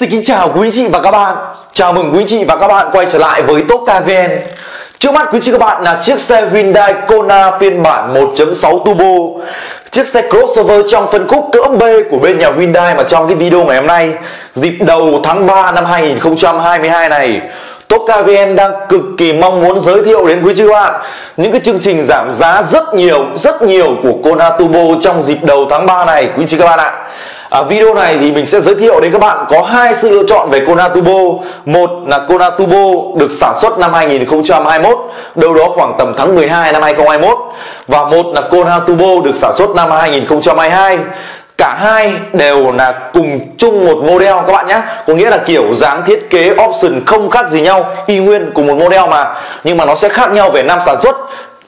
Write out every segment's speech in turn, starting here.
Xin kính chào quý chị và các bạn. Chào mừng quý chị và các bạn quay trở lại với Top KVN Trước mắt quý chị các bạn là chiếc xe Hyundai Kona phiên bản 1.6 Turbo. Chiếc xe crossover trong phân khúc cỡ B của bên nhà Hyundai mà trong cái video ngày hôm nay, Dịp đầu tháng 3 năm 2022 này, Top KVN đang cực kỳ mong muốn giới thiệu đến quý chị các bạn những cái chương trình giảm giá rất nhiều rất nhiều của Kona Turbo trong dịp đầu tháng 3 này, quý chị các bạn ạ. À, video này thì mình sẽ giới thiệu đến các bạn có hai sự lựa chọn về Kona Turbo một là Kona Turbo được sản xuất năm 2021 đâu đó khoảng tầm tháng 12 năm 2021 và một là Kona Turbo được sản xuất năm 2022 cả hai đều là cùng chung một model các bạn nhé. Có nghĩa là kiểu dáng thiết kế option không khác gì nhau y nguyên cùng một model mà. Nhưng mà nó sẽ khác nhau về năm sản xuất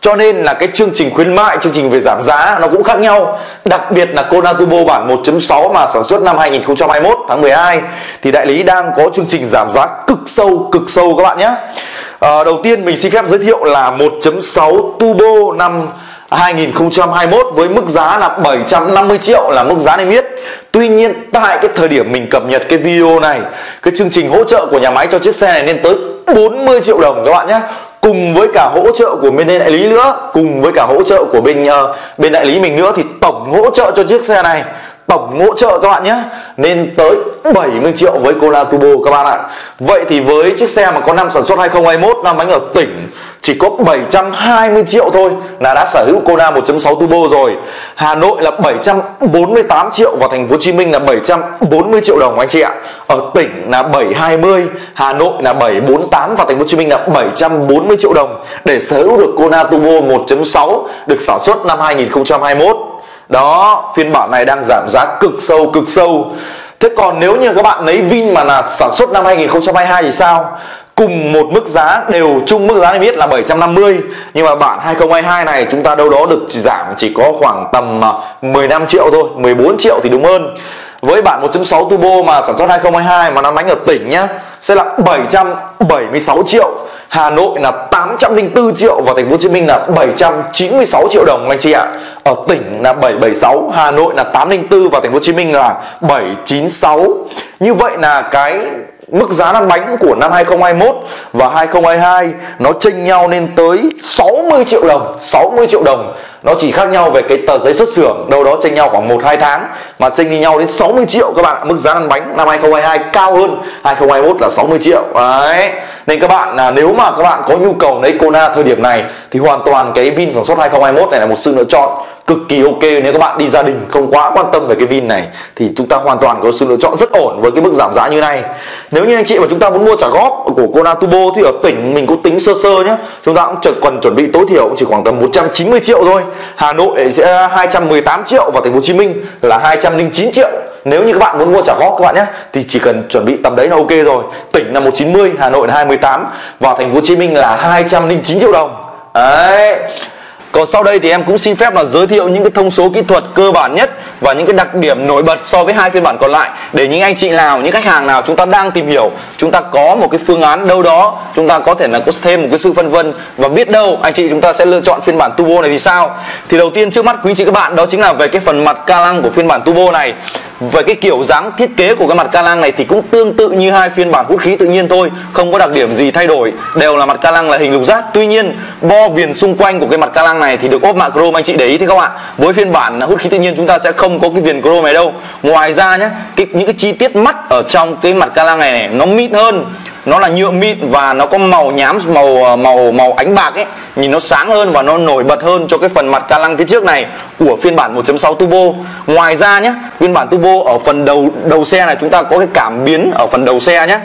cho nên là cái chương trình khuyến mại, chương trình về giảm giá nó cũng khác nhau. Đặc biệt là Kona Turbo bản 1.6 mà sản xuất năm 2021 tháng 12 Thì đại lý đang có chương trình giảm giá cực sâu, cực sâu các bạn nhé. À, Đầu tiên mình xin phép giới thiệu là 1.6 Turbo năm 2021 với mức giá là 750 triệu là mức giá niêm yết. Tuy nhiên tại cái thời điểm mình cập nhật cái video này, cái chương trình hỗ trợ của nhà máy cho chiếc xe này lên tới 40 triệu đồng các bạn nhé cùng với cả hỗ trợ của bên đại lý nữa cùng với cả hỗ trợ của bên uh, bên đại lý mình nữa thì tổng hỗ trợ cho chiếc xe này tổng hỗ trợ các bạn nhé. Nên tới 70 triệu với Cola Turbo các bạn ạ. Vậy thì với chiếc xe mà có năm sản xuất 2021 năm bánh ở tỉnh, chỉ có 720 triệu thôi là đã sở hữu Kona 1.6 Turbo rồi. Hà Nội là 748 triệu và thành phố Hồ Chí Minh là 740 triệu đồng anh chị ạ. Ở tỉnh là 720 Hà Nội là 748 và thành phố Hồ Chí Minh là 740 triệu đồng để sở hữu được Kona Turbo 1.6 được sản xuất năm 2021 đó, phiên bản này đang giảm giá cực sâu cực sâu. Thế còn nếu như các bạn lấy Vin mà là sản xuất năm 2022 thì sao? Cùng một mức giá, đều chung mức giá này biết là 750 Nhưng mà bản 2022 này, chúng ta đâu đó được giảm chỉ có khoảng tầm à, 15 triệu thôi 14 triệu thì đúng hơn với bản 1.6 turbo mà sản xuất 2022 mà nó đánh ở tỉnh nhá sẽ là 776 triệu Hà Nội là 804 triệu và thành phố Hồ Chí Minh là 796 triệu đồng anh chị ạ. Ở tỉnh là 776, Hà Nội là 804 và thành phố Hồ Chí Minh là 796. Như vậy là cái mức giá lăn bánh của năm 2021 và 2022 nó chênh nhau lên tới 60 triệu đồng 60 triệu đồng. Nó chỉ khác nhau về cái tờ giấy xuất xưởng, đâu đó chênh nhau khoảng 1-2 tháng, mà chênh đi nhau đến 60 triệu các bạn mức giá lăn bánh năm 2022 cao hơn 2021 là 60 triệu. Đấy. Nên các bạn là nếu mà các bạn có nhu cầu lấy Kona thời điểm này, thì hoàn toàn cái Vin sản xuất 2021 này là một sự lựa chọn cực kỳ ok. Nếu các bạn đi gia đình không quá quan tâm về cái Vin này, thì chúng ta hoàn toàn có sự lựa chọn rất ổn với cái mức giảm giá như này nếu như anh chị mà chúng ta muốn mua trả góp của Kona Turbo thì ở tỉnh mình cũng tính sơ sơ nhé chúng ta cũng chỉ cần chuẩn bị tối thiểu chỉ khoảng tầm 190 triệu thôi. Hà Nội sẽ 218 triệu và thành phố Hồ Chí Minh là 209 triệu. Nếu như các bạn muốn mua trả góp các bạn nhé thì chỉ cần chuẩn bị tầm đấy là ok rồi. Tỉnh là 190 Hà Nội là 218 và thành phố Hồ Chí Minh là 209 triệu đồng. Đấy còn sau đây thì em cũng xin phép là giới thiệu những cái thông số kỹ thuật cơ bản nhất và những cái đặc điểm nổi bật so với hai phiên bản còn lại để những anh chị nào, những khách hàng nào chúng ta đang tìm hiểu, chúng ta có một cái phương án đâu đó, chúng ta có thể là có thêm một cái sự phân vân và biết đâu anh chị chúng ta sẽ lựa chọn phiên bản turbo này thì sao? Thì đầu tiên trước mắt quý chị các bạn đó chính là về cái phần mặt ca lăng của phiên bản turbo này. Về cái kiểu dáng thiết kế của cái mặt ca lăng này thì cũng tương tự như hai phiên bản hút khí tự nhiên thôi, không có đặc điểm gì thay đổi, đều là mặt ca lăng là hình lục giác. Tuy nhiên, bo viền xung quanh của cái mặt ca lăng này thì được ốp mạ chrome anh chị để ý thế không ạ? Với phiên bản hút khí tự nhiên chúng ta sẽ không có cái viền chrome này đâu. Ngoài ra nhé cái, những cái chi tiết mắt ở trong cái mặt ca lăng này, này nó mịn hơn nó là nhựa mịn và nó có màu nhám, màu ờ, màu màu ánh bạc ấy. Nhìn nó sáng hơn và nó nổi bật hơn cho cái phần mặt ca lăng phía trước này của phiên bản 1.6 turbo. Ngoài ra nhé phiên bản turbo ở phần đầu đầu xe này chúng ta có cái cảm biến ở phần đầu xe nhé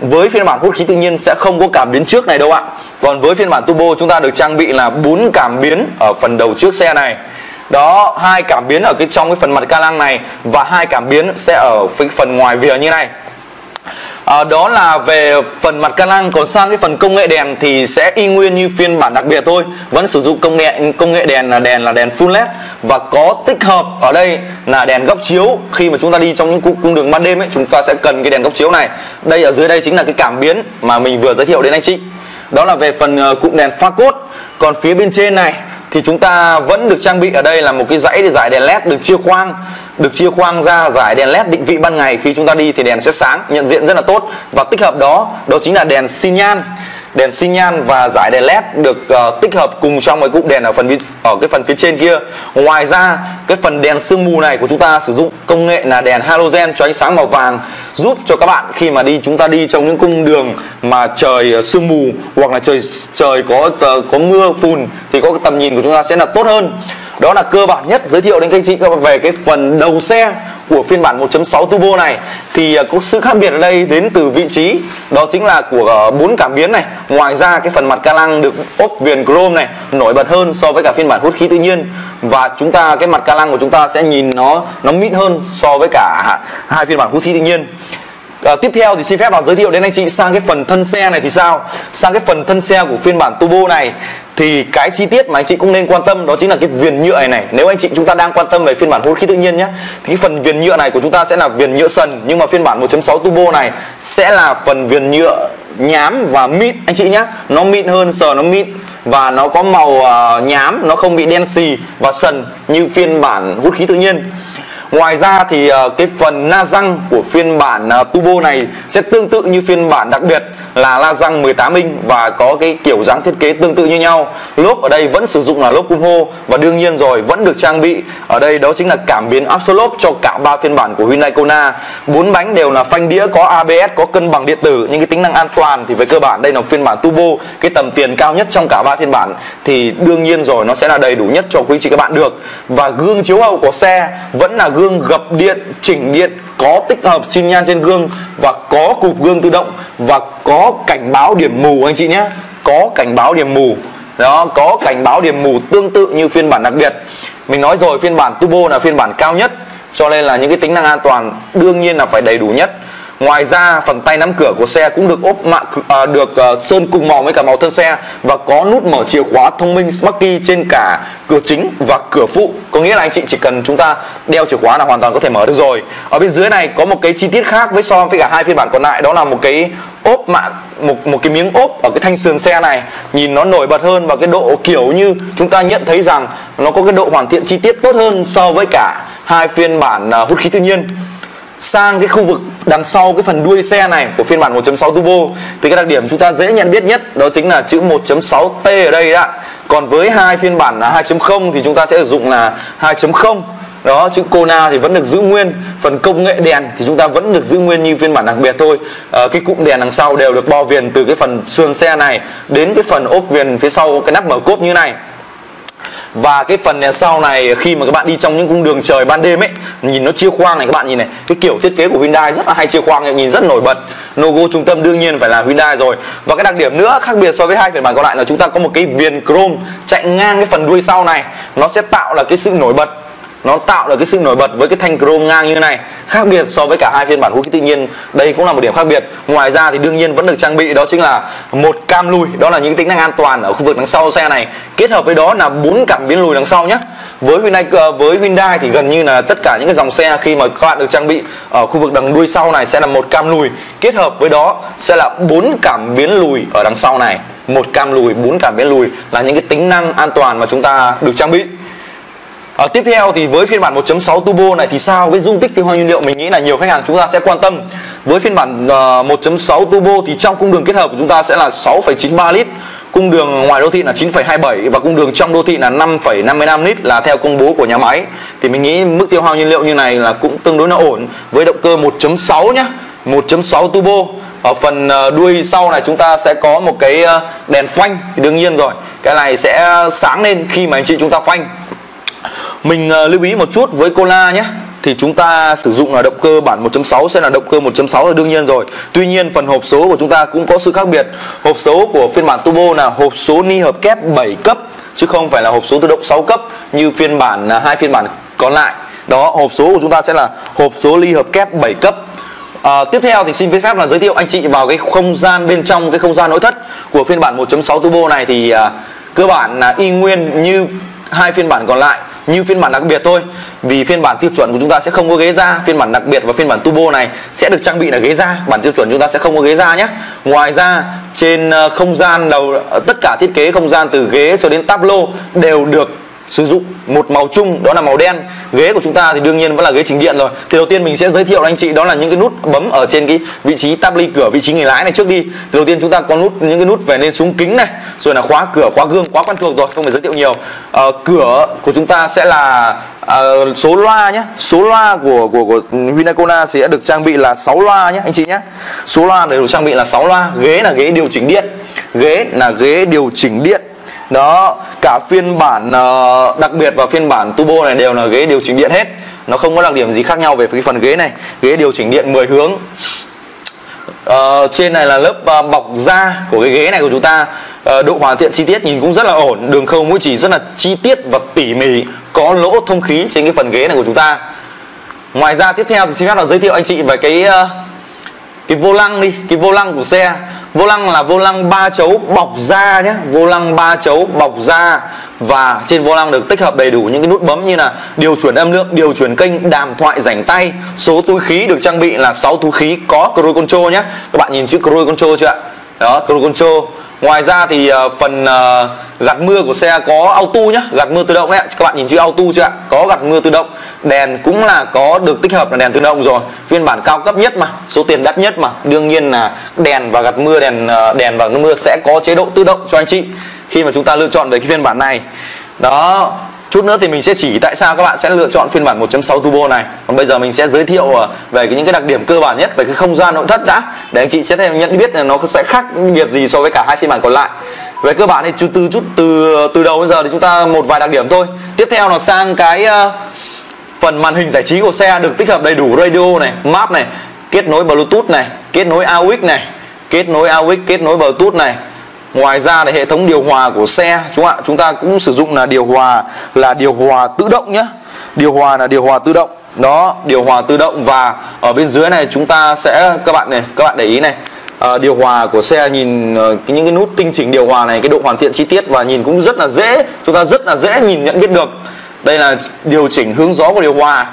với phiên bản hút khí tự nhiên sẽ không có cảm biến trước này đâu ạ. Còn với phiên bản turbo chúng ta được trang bị là bốn cảm biến ở phần đầu trước xe này. Đó, hai cảm biến ở cái trong cái phần mặt ca lăng này và hai cảm biến sẽ ở phần ngoài vỉa như này à, đó là về phần mặt ca năng. Còn sang cái phần công nghệ đèn thì sẽ y nguyên như phiên bản đặc biệt thôi. Vẫn sử dụng công nghệ công nghệ đèn là đèn là đèn full led. Và có tích hợp ở đây là đèn góc chiếu. Khi mà chúng ta đi trong những cung đường ban đêm ấy chúng ta sẽ cần cái đèn góc chiếu này. Đây ở dưới đây chính là cái cảm biến mà mình vừa giới thiệu đến anh chị. Đó là về phần ờ, cụm đèn pha cốt. Còn phía bên trên này thì chúng ta vẫn được trang bị ở đây là một cái dãy để giải đèn led được chia khoang, được chia khoang ra giải đèn led định vị ban ngày. Khi chúng ta đi thì đèn sẽ sáng, nhận diện rất là tốt. Và tích hợp đó đó chính là đèn xi nhan đèn xi nhan và giải đèn led được uh, tích hợp cùng trong cái cụm đèn ở phần ở cái phần phía trên kia. Ngoài ra cái phần đèn sương mù này của chúng ta sử dụng công nghệ là đèn halogen cho ánh sáng màu vàng giúp cho các bạn khi mà đi chúng ta đi trong những cung đường mà trời uh, sương mù hoặc là trời trời có uh, có mưa phùn thì có tầm nhìn của chúng ta sẽ là tốt hơn. Đó là cơ bản nhất giới thiệu đến các anh chị về cái phần đầu xe của phiên bản 1.6 turbo này, thì à, có sự khác biệt ở đây đến từ vị trí, đó chính là của à, bốn cảm biến này. Ngoài ra, cái phần mặt ca lăng được ốp viền chrome này nổi bật hơn so với cả phiên bản hút khí tự nhiên. Và chúng ta, cái mặt ca lăng của chúng ta sẽ nhìn nó nó mịn hơn so với cả hai phiên bản hút khí tự nhiên. À, tiếp theo thì xin phép vào giới thiệu đến anh chị sang cái phần thân xe này thì sao? Sang cái phần thân xe của phiên bản turbo này thì cái chi tiết mà anh chị cũng nên quan tâm đó chính là cái viền nhựa này này. Nếu anh chị chúng ta đang quan tâm về phiên bản hút khí tự nhiên nhé thì cái phần viền nhựa này của chúng ta sẽ là viền nhựa sần nhưng mà phiên bản 1.6 turbo này sẽ là phần viền nhựa nhám và mịn anh chị nhé nó mịn hơn sờ nó mịn và nó có màu uh, nhám nó không bị đen xì và sần như phiên bản hút khí tự nhiên. Ngoài ra thì ờ, cái phần la răng của phiên bản ờ, turbo này sẽ tương tự như phiên bản đặc biệt là la răng 18 inch và có cái kiểu dáng thiết kế tương tự như nhau. Lốp ở đây vẫn sử dụng là lốp cung hô và đương nhiên rồi vẫn được trang bị ở đây đó chính là cảm biến áp suất lốp cho cả ba phiên bản của Hyundai Kona. Bốn bánh đều là phanh đĩa có ABS, có cân bằng điện tử nhưng cái tính năng an toàn thì về cơ bản đây là phiên bản turbo, cái tầm tiền cao nhất trong cả ba phiên bản thì đương nhiên rồi nó sẽ là đầy đủ nhất cho quý chị các bạn được. Và gương chiếu hậu của xe vẫn là gương gương gập điện, chỉnh điện, có tích hợp xin nhan trên gương và có cụp gương tự động và có cảnh báo điểm mù, anh chị nhé. Có cảnh báo điểm mù. Đó, có cảnh báo điểm mù tương tự như phiên bản đặc biệt. Mình nói rồi, phiên bản turbo là phiên bản cao nhất, cho nên là những cái tính năng an toàn đương nhiên là phải đầy đủ nhất. Ngoài ra phần tay nắm cửa của xe cũng được ốp mạ à, được à, sơn cùng màu với cả màu thân xe và có nút mở chìa khóa thông minh Smart Key trên cả cửa chính và cửa phụ. Có nghĩa là anh chị chỉ cần chúng ta đeo chìa khóa là hoàn toàn có thể mở được rồi. Ở bên dưới này có một cái chi tiết khác với so với cả hai phiên bản còn lại đó là một cái ốp mạ một một cái miếng ốp ở cái thanh sườn xe này nhìn nó nổi bật hơn và cái độ kiểu như chúng ta nhận thấy rằng nó có cái độ hoàn thiện chi tiết tốt hơn so với cả hai phiên bản à, hút khí tự nhiên sang cái khu vực đằng sau cái phần đuôi xe này của phiên bản 1.6 turbo. Thì cái đặc điểm chúng ta dễ nhận biết nhất đó chính là chữ 1.6T ở đây đó còn với hai phiên bản là 2.0 thì chúng ta sẽ sử dụng là 2.0 đó chữ Kona thì vẫn được giữ nguyên. Phần công nghệ đèn thì chúng ta vẫn được giữ nguyên như phiên bản đặc biệt thôi. À, cái cụm đèn đằng sau đều được bo viền từ cái phần sườn xe này đến cái phần ốp viền phía sau cái nắp mở cốp như này và cái phần đèn sau này, khi mà các bạn đi trong những cung đường trời ban đêm ấy, nhìn nó chia khoang này, các bạn nhìn này, cái kiểu thiết kế của Hyundai rất là hay chia khoang nhìn rất nổi bật. Logo trung tâm đương nhiên phải là Hyundai rồi. Và cái đặc điểm nữa khác biệt so với hai phiên bản còn lại là chúng ta có một cái viền chrome chạy ngang cái phần đuôi sau này. Nó sẽ tạo là cái sự nổi bật nó tạo được cái sự nổi bật với cái thanh chrome ngang như này, khác biệt so với cả hai phiên bản vũ khí tự nhiên, đây cũng là một điểm khác biệt. Ngoài ra thì đương nhiên vẫn được trang bị, đó chính là một cam lùi. Đó là những tính năng an toàn ở khu vực đằng sau xe này. Kết hợp với đó là bốn cảm biến lùi đằng sau nhé với Hyundai ờ, với Hyundai thì gần như là tất cả những cái dòng xe khi mà các bạn được trang bị ở khu vực đằng đuôi sau này sẽ là một cam lùi. Kết hợp với đó sẽ là bốn cảm biến lùi ở đằng sau này. Một cam lùi, bốn cảm biến lùi là những cái tính năng an toàn mà chúng ta được trang bị. À, tiếp theo thì với phiên bản 1.6 turbo này thì sao? Với dung tích tiêu hao nhiên liệu? Mình nghĩ là nhiều khách hàng chúng ta sẽ quan tâm. Với phiên bản ờ, uh, 1.6 turbo thì trong cung đường kết hợp của chúng ta sẽ là 6,93 lít. Cung đường ngoài đô thị là 9,27 và cung đường trong đô thị là 5,55 lít là theo công bố của nhà máy. Thì mình nghĩ mức tiêu hao nhiên liệu như này là cũng tương đối là ổn. Với động cơ 1.6 nhá 1.6 turbo. Ở phần ờ, đuôi sau này chúng ta sẽ có một cái đèn phanh. Thì đương nhiên rồi cái này sẽ sáng lên khi mà anh chị chúng ta phanh mình uh, lưu ý một chút với cola nhé thì chúng ta sử dụng là động cơ bản 1.6 sẽ là động cơ 1.6 là đương nhiên rồi. Tuy nhiên phần hộp số của chúng ta cũng có sự khác biệt. Hộp số của phiên bản turbo là hộp số ni hợp kép 7 cấp chứ không phải là hộp số tự động 6 cấp như phiên bản ờ, hai phiên bản còn lại. Đó, hộp số của chúng ta sẽ là hộp số ly hợp kép 7 cấp. À, tiếp theo thì xin phép là giới thiệu anh chị vào cái không gian bên trong cái không gian nội thất của phiên bản 1.6 turbo này thì à, cơ bản là y nguyên như hai phiên bản còn lại như phiên bản đặc biệt thôi, vì phiên bản tiêu chuẩn của chúng ta sẽ không có ghế da, phiên bản đặc biệt và phiên bản turbo này sẽ được trang bị là ghế da, bản tiêu chuẩn chúng ta sẽ không có ghế da nhé. Ngoài ra, trên ờ, không gian đầu ờ, tất cả thiết kế không gian từ ghế cho đến tablo đều được sử dụng một màu chung đó là màu đen. Ghế của chúng ta thì đương nhiên vẫn là ghế chỉnh điện rồi. Thì đầu tiên mình sẽ giới thiệu anh chị đó là những cái nút bấm ở trên cái vị trí tab ly cửa vị trí người lái này trước đi. Thì đầu tiên chúng ta có nút những cái nút về lên xuống kính này rồi là khóa cửa khóa gương quá quen thuộc rồi không phải giới thiệu nhiều. À, cửa của chúng ta sẽ là à, số loa nhé. Số loa của của của Vinacona sẽ được trang bị là 6 loa nhé anh chị nhé. Số loa đều được trang bị là 6 loa. Ghế là ghế điều chỉnh điện. Ghế là ghế điều chỉnh điện đó cả phiên bản ờ, đặc biệt và phiên bản turbo này đều là ghế điều chỉnh điện hết. Nó không có đặc điểm gì khác nhau về cái phần ghế này. Ghế điều chỉnh điện 10 hướng. Uh, trên này là lớp uh, bọc da của cái ghế này của chúng ta. Uh, độ hoàn thiện chi tiết nhìn cũng rất là ổn. Đường khâu mũi chỉ rất là chi tiết và tỉ mỉ có lỗ thông khí trên cái phần ghế này của chúng ta. Ngoài ra tiếp theo thì xin phép là giới thiệu anh chị về cái uh, cái vô lăng đi cái vô lăng của xe vô lăng là vô lăng ba chấu bọc da nhé. Vô lăng ba chấu bọc da. Và trên vô lăng được tích hợp đầy đủ những cái nút bấm như là điều chuyển âm lượng, điều chuyển kênh, đàm thoại, rảnh tay. Số túi khí được trang bị là 6 túi khí có cruise control nhé. Các bạn nhìn chữ cruise control chưa ạ? Đó cruise control ngoài ra thì ờ, phần ờ, gạt mưa của xe có auto nhá, gạt mưa tự động đấy các bạn nhìn chữ auto chưa ạ? Có gạt mưa tự động. Đèn cũng là có được tích hợp là đèn tự động rồi. Phiên bản cao cấp nhất mà, số tiền đắt nhất mà. Đương nhiên là đèn và gạt mưa, đèn ờ, đèn và mưa sẽ có chế độ tự động cho anh chị. Khi mà chúng ta lựa chọn về cái phiên bản này. Đó Chút nữa thì mình sẽ chỉ tại sao các bạn sẽ lựa chọn phiên bản 1.6 turbo này. Còn bây giờ mình sẽ giới thiệu ờ, về những cái đặc điểm cơ bản nhất về cái không gian nội thất đã. Để anh chị sẽ thêm nhận biết là nó sẽ khác biệt gì so với cả hai phiên bản còn lại. Về cơ bản thì từ từ chút từ từ đầu bây giờ thì chúng ta một vài đặc điểm thôi. Tiếp theo là sang cái ờ, phần màn hình giải trí của xe được tích hợp đầy đủ radio này, map này Kết nối bluetooth này, kết nối AUX này Kết nối AUX, kết nối bluetooth này. Ngoài ra thì hệ thống điều hòa của xe chúng ạ, chúng ta cũng sử dụng là điều hòa là điều hòa tự động nhé. Điều hòa là điều hòa tự động. Đó, điều hòa tự động và ở bên dưới này chúng ta sẽ các bạn này, các bạn để ý này. À, điều hòa của xe nhìn uh, những cái nút tinh chỉnh điều hòa này cái độ hoàn thiện chi tiết và nhìn cũng rất là dễ chúng ta rất là dễ nhìn nhận biết được đây là điều chỉnh hướng gió của điều hòa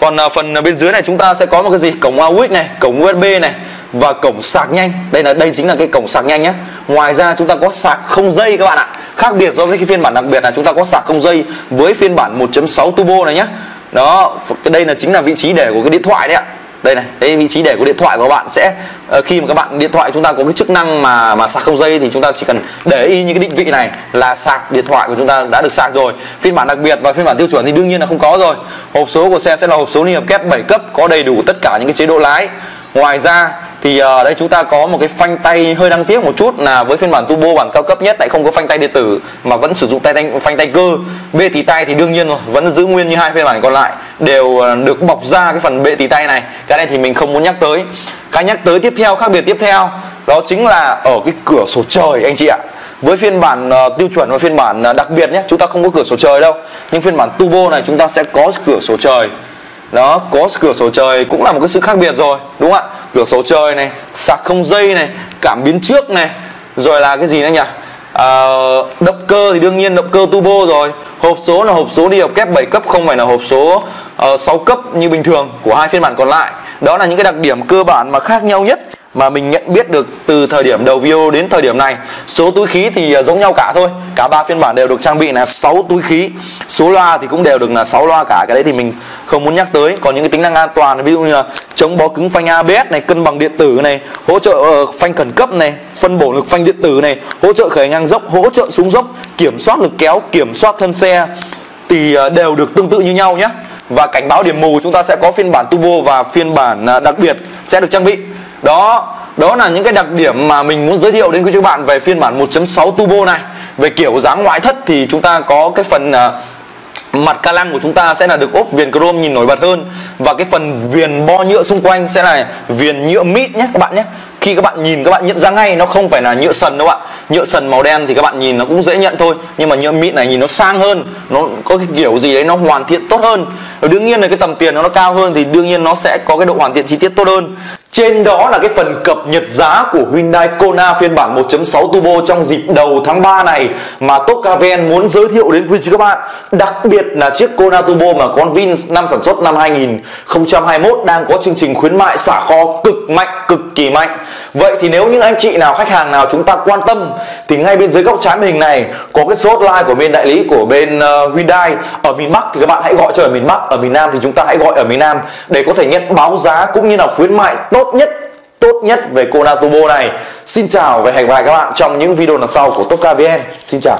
còn uh, phần bên dưới này chúng ta sẽ có một cái gì cổng AUX này cổng USB này và cổng sạc nhanh. Đây là, đây chính là cái cổng sạc nhanh nhé ngoài ra chúng ta có sạc không dây các bạn ạ. Khác biệt so với cái phiên bản đặc biệt là chúng ta có sạc không dây với phiên bản 1.6 turbo này nhé đó đây là chính là vị trí để của cái điện thoại đấy ạ. Đây này cái vị trí để của điện thoại của các bạn sẽ ờ, khi mà các bạn, điện thoại chúng ta có cái chức năng mà mà sạc không dây thì chúng ta chỉ cần để y những cái định vị này là sạc điện thoại của chúng ta đã được sạc rồi. Phiên bản đặc biệt và phiên bản tiêu chuẩn thì đương nhiên là không có rồi. Hộp số của xe sẽ là hộp số liên hợp kép 7 cấp, có đầy đủ tất cả những cái chế độ lái. Ngoài ra thì ờ, ở đây chúng ta có một cái phanh tay hơi đáng tiếc một chút là với phiên bản turbo bản cao cấp nhất lại không có phanh tay điện tử mà vẫn sử dụng tay, tay phanh tay cơ. Bệ tì tay thì đương nhiên rồi vẫn giữ nguyên như hai phiên bản còn lại đều ờ, được bọc ra cái phần bệ tì tay này. Cái này thì mình không muốn nhắc tới. Cái nhắc tới tiếp theo khác biệt tiếp theo đó chính là ở cái cửa sổ trời anh chị ạ. Với phiên bản uh, tiêu chuẩn và phiên bản uh, đặc biệt nhé chúng ta không có cửa sổ trời đâu. Nhưng phiên bản turbo này chúng ta sẽ có cửa sổ trời đó có cửa sổ trời cũng là một cái sự khác biệt rồi đúng không ạ? Cửa sổ trời này sạc không dây này cảm biến trước này rồi là cái gì nữa nhỉ? À, động cơ thì đương nhiên động cơ turbo rồi. Hộp số là hộp số đi học kép 7 cấp không phải là hộp số ờ, uh, 6 cấp như bình thường của hai phiên bản còn lại. Đó là những cái đặc điểm cơ bản mà khác nhau nhất mà mình nhận biết được từ thời điểm đầu video đến thời điểm này. Số túi khí thì à, giống nhau cả thôi. Cả ba phiên bản đều được trang bị là 6 túi khí. Số loa thì cũng đều được là 6 loa cả. Cái đấy thì mình không muốn nhắc tới. Còn những cái tính năng an toàn, ví dụ như là chống bó cứng phanh ABS này, cân bằng điện tử này, hỗ trợ ờ, phanh khẩn cấp này, phân bổ lực phanh điện tử này, hỗ trợ khởi ngang dốc, hỗ trợ xuống dốc, kiểm soát lực kéo, kiểm soát thân xe thì à, đều được tương tự như nhau nhé và cảnh báo điểm mù chúng ta sẽ có phiên bản turbo và phiên bản à, đặc biệt sẽ được trang bị đó đó là những cái đặc điểm mà mình muốn giới thiệu đến quý các bạn về phiên bản 1.6 turbo này. Về kiểu dáng ngoại thất thì chúng ta có cái phần uh, mặt ca lăng của chúng ta sẽ là được ốp viền chrome nhìn nổi bật hơn. Và cái phần viền bo nhựa xung quanh sẽ là viền nhựa mít nhé các bạn nhé. Khi các bạn nhìn các bạn nhận ra ngay nó không phải là nhựa sần đâu ạ. Nhựa sần màu đen thì các bạn nhìn nó cũng dễ nhận thôi. Nhưng mà nhựa mịn này nhìn nó sang hơn nó có cái kiểu gì đấy nó hoàn thiện tốt hơn. Và đương nhiên là cái tầm tiền nó, nó cao hơn thì đương nhiên nó sẽ có cái độ hoàn thiện chi tiết tốt hơn trên đó là cái phần cập nhật giá của Hyundai Kona phiên bản 1.6 Turbo trong dịp đầu tháng 3 này mà Tokaven muốn giới thiệu đến quý vị các bạn. Đặc biệt là chiếc Kona Turbo mà con Vin năm sản xuất năm 2021 đang có chương trình khuyến mại xả kho cực mạnh, cực kỳ mạnh. Vậy thì nếu những anh chị nào khách hàng nào chúng ta quan tâm thì ngay bên dưới góc trái màn hình này có cái số hotline của bên đại lý của bên uh, Hyundai ở miền Bắc thì các bạn hãy gọi cho ở miền Bắc, ở miền Nam thì chúng ta hãy gọi ở miền Nam để có thể nhận báo giá cũng như là khuyến mại tốt tốt nhất tốt nhất về Konatubo này. Xin chào và hẹn gặp lại các bạn trong những video lần sau của Top VN. Xin chào.